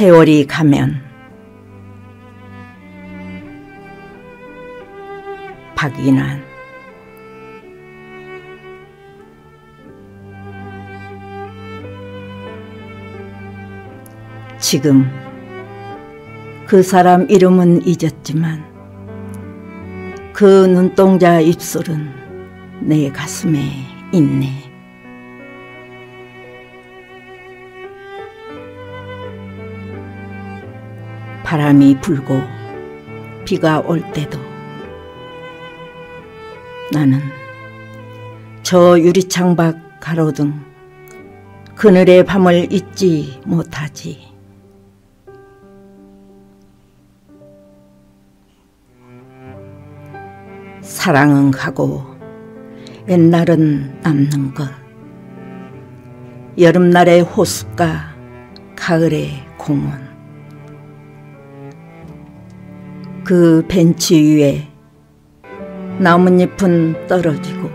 세월이 가면 박인환. 지금 그 사람 이름은 잊었지만 그 눈동자 입술은 내 가슴에 있네. 바람이 불고 비가 올 때도 나는 저 유리창 밖 가로등 그늘의 밤을 잊지 못하지. 사랑은 가고 옛날은 남는 것. 여름날의 호숫가, 가을의 공원. 그 벤치 위에 나뭇잎은 떨어지고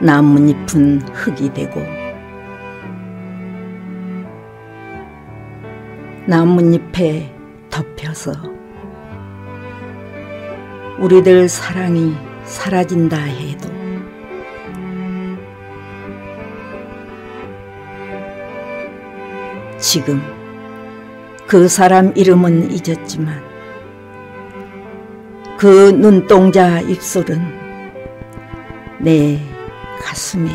나뭇잎은 흙이 되고 나뭇잎에 덮여서 우리들 사랑이 사라진다 해도 지금 그 사람 이름은 잊었지만 그 눈동자 입술은 내 가슴에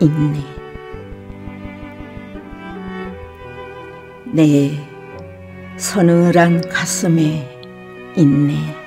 있네. 내 서늘한 가슴에 있네.